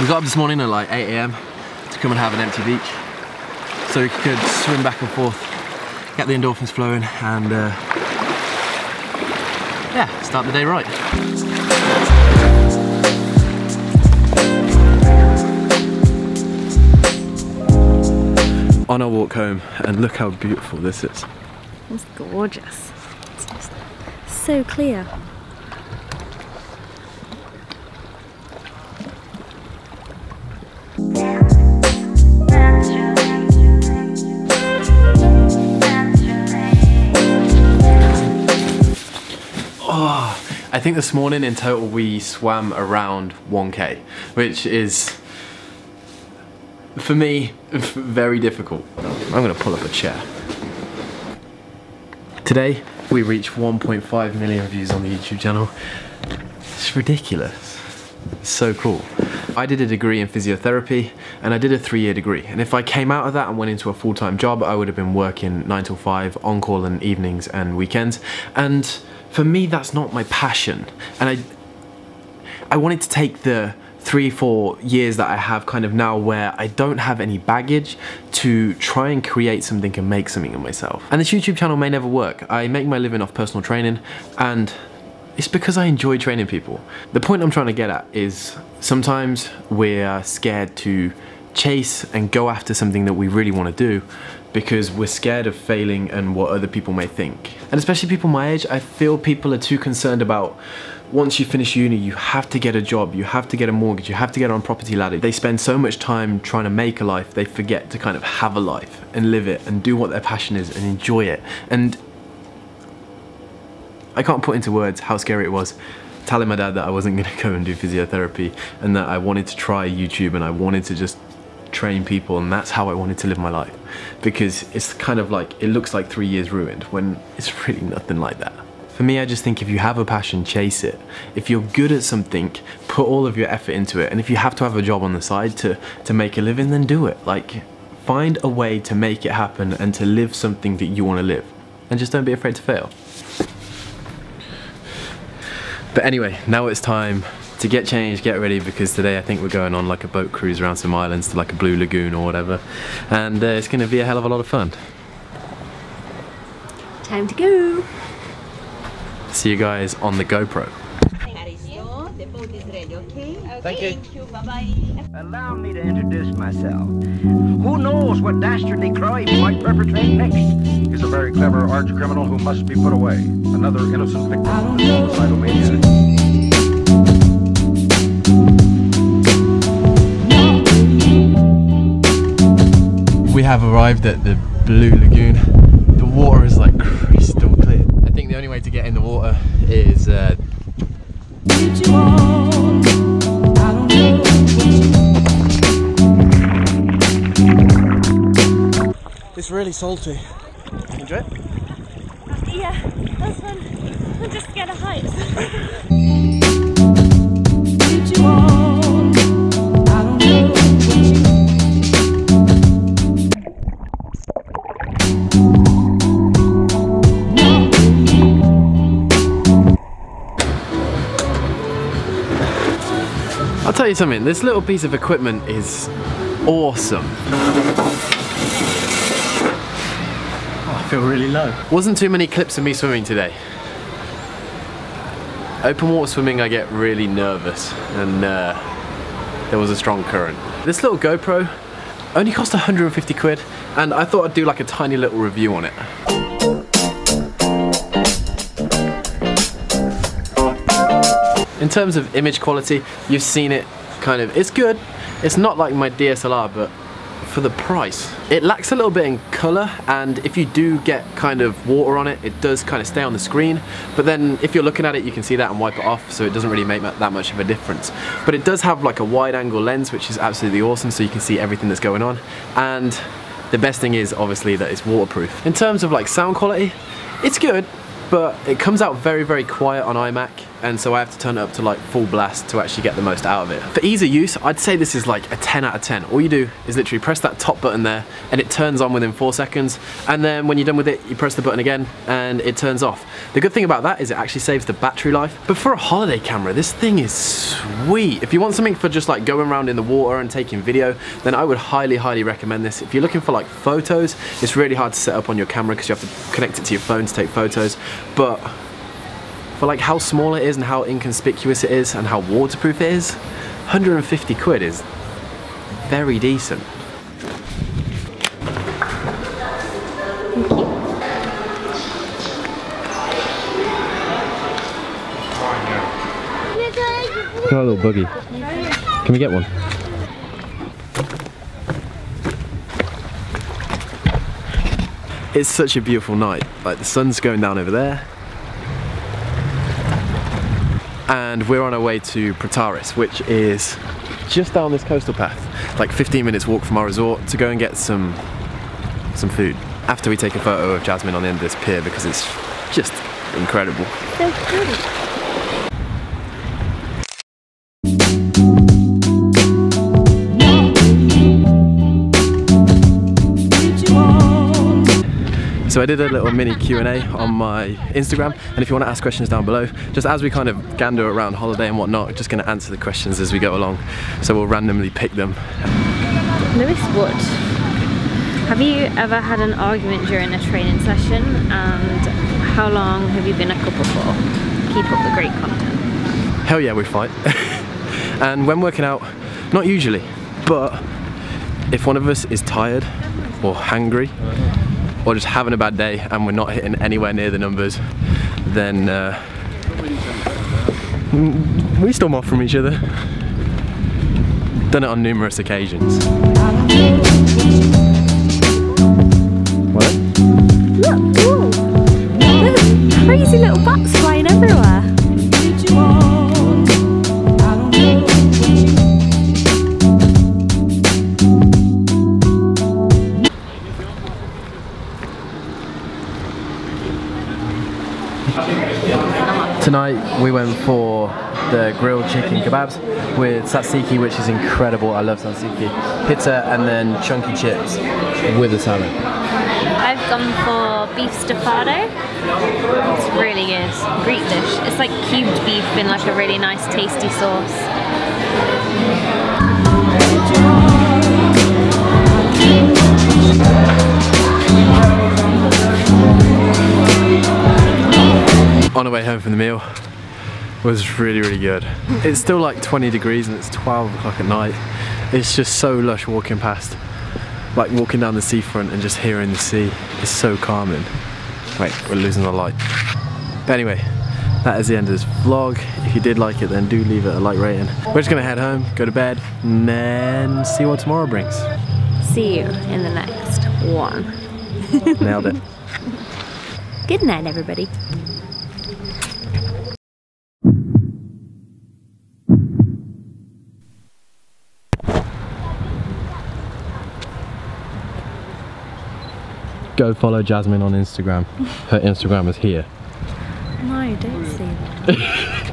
We got up this morning at like 8am to come and have an empty beach so we could swim back and forth, get the endorphins flowing and uh, yeah, start the day right. On our walk home and look how beautiful this is. It's gorgeous. It's so clear. I think this morning in total we swam around 1k, which is, for me, very difficult. I'm gonna pull up a chair. Today, we reached 1.5 million views on the YouTube channel. It's ridiculous. So cool. I did a degree in physiotherapy and I did a three year degree. And if I came out of that and went into a full time job, I would have been working nine till five, on call and evenings and weekends. And for me, that's not my passion. And I, I wanted to take the three, four years that I have kind of now where I don't have any baggage to try and create something and make something of myself. And this YouTube channel may never work. I make my living off personal training and it's because I enjoy training people. The point I'm trying to get at is sometimes we're scared to chase and go after something that we really want to do because we're scared of failing and what other people may think. And especially people my age, I feel people are too concerned about once you finish uni, you have to get a job, you have to get a mortgage, you have to get on property ladder. They spend so much time trying to make a life, they forget to kind of have a life and live it and do what their passion is and enjoy it. And I can't put into words how scary it was telling my dad that I wasn't gonna go and do physiotherapy and that I wanted to try YouTube and I wanted to just train people and that's how I wanted to live my life. Because it's kind of like it looks like three years ruined when it's really nothing like that. For me I just think if you have a passion chase it. If you're good at something put all of your effort into it. And if you have to have a job on the side to to make a living then do it. Like find a way to make it happen and to live something that you want to live. And just don't be afraid to fail. But anyway now it's time to get changed, get ready, because today I think we're going on like a boat cruise around some islands to like a blue lagoon or whatever. And uh, it's gonna be a hell of a lot of fun. Time to go. See you guys on the GoPro. The boat is ready, okay? Thank you. Thank you, bye-bye. Allow me to introduce myself. Who knows what dastardly crime he might perpetrate next? He's a very clever arch criminal who must be put away. Another innocent victim of have arrived at the Blue Lagoon. The water is like crystal clear. I think the only way to get in the water is uh, It's really salty. enjoy it. Yeah, that's fun. I'm just scared of heights. you something, this little piece of equipment is awesome. Oh, I feel really low. Wasn't too many clips of me swimming today. Open water swimming I get really nervous and uh, there was a strong current. This little GoPro only cost 150 quid and I thought I'd do like a tiny little review on it. In terms of image quality, you've seen it kind of, it's good. It's not like my DSLR, but for the price. It lacks a little bit in color and if you do get kind of water on it, it does kind of stay on the screen. But then if you're looking at it, you can see that and wipe it off, so it doesn't really make that much of a difference. But it does have like a wide angle lens, which is absolutely awesome, so you can see everything that's going on. And the best thing is obviously that it's waterproof. In terms of like sound quality, it's good, but it comes out very, very quiet on iMac and so I have to turn it up to like full blast to actually get the most out of it. For ease of use, I'd say this is like a 10 out of 10. All you do is literally press that top button there and it turns on within four seconds. And then when you're done with it, you press the button again and it turns off. The good thing about that is it actually saves the battery life. But for a holiday camera, this thing is sweet. If you want something for just like going around in the water and taking video, then I would highly, highly recommend this. If you're looking for like photos, it's really hard to set up on your camera because you have to connect it to your phone to take photos. But for like how small it is and how inconspicuous it is and how waterproof it is, 150 quid is very decent. Got a little buggy. Can we get one? It's such a beautiful night. Like the sun's going down over there. And we're on our way to Protaras, which is just down this coastal path. Like 15 minutes walk from our resort to go and get some some food. After we take a photo of Jasmine on the end of this pier because it's just incredible. So pretty. So I did a little mini Q&A on my Instagram and if you want to ask questions down below, just as we kind of gander around holiday and whatnot, just going to answer the questions as we go along. So we'll randomly pick them. Lewis Wood. Have you ever had an argument during a training session and how long have you been a couple for? Keep up the great content. Hell yeah, we fight. and when working out, not usually, but if one of us is tired or hungry or just having a bad day and we're not hitting anywhere near the numbers, then uh, we storm off from each other. Done it on numerous occasions. Tonight we went for the grilled chicken kebabs with tzatziki, which is incredible. I love tzatziki. Pizza and then chunky chips with a salad. I've gone for beef stifado. It's really good. Greek dish. It's like cubed beef in like a really nice tasty sauce. On our way home from the meal was really, really good. It's still like 20 degrees and it's 12 o'clock at night. It's just so lush walking past, like walking down the seafront and just hearing the sea. It's so calming. Wait, we're losing the light. But anyway, that is the end of this vlog. If you did like it, then do leave it a like rating. We're just gonna head home, go to bed, and then see what tomorrow brings. See you in the next one. Nailed it. Good night, everybody. Go follow Jasmine on Instagram. Her Instagram is here. No, don't say that.